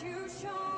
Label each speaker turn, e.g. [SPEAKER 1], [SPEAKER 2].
[SPEAKER 1] you show.